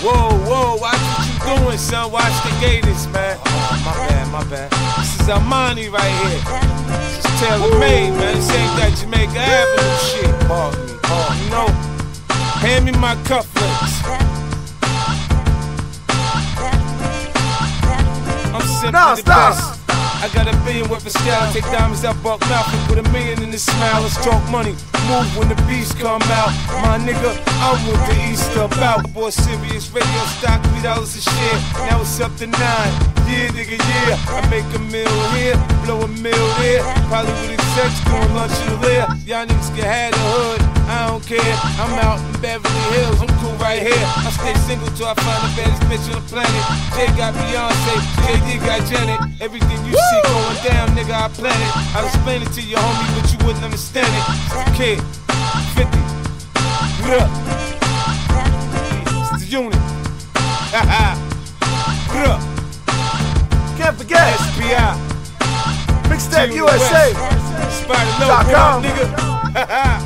Whoa, whoa, watch what you doing, son. Watch the gators, man. Oh, my bad, my bad. This is Armani right here. This is tailor made, man. This ain't that Jamaica Avenue shit. Pardon me, pardon you know. Hand me my cufflinks. I'm simply Nah, the stop. best. I got a billion worth of style. Take diamonds out Buck mouth and put a million in the smile. Let's talk money. Move when the beats come out. My nigga, I'm with the East about. Boy, Sirius radio stock, three dollars a share. Now it's up to nine. Yeah, nigga, yeah. I make a meal here, blow a meal there. Probably with execs doing lunch in the lair. Y'all niggas can have the hood. I don't care. I'm out in Beverly Hills. I'm cool right here. I stay single till I find the baddest bitch on the planet. Jay got Beyonce, JD got Janet. Everything you down, nigga, I plan it. I'll explain it to you, homie, but you wouldn't understand it. Kid, 50. What up? It's the unit. what up? Can't forget SPI. Mixtape USA. Spider Loc, Dot what up, com. nigga?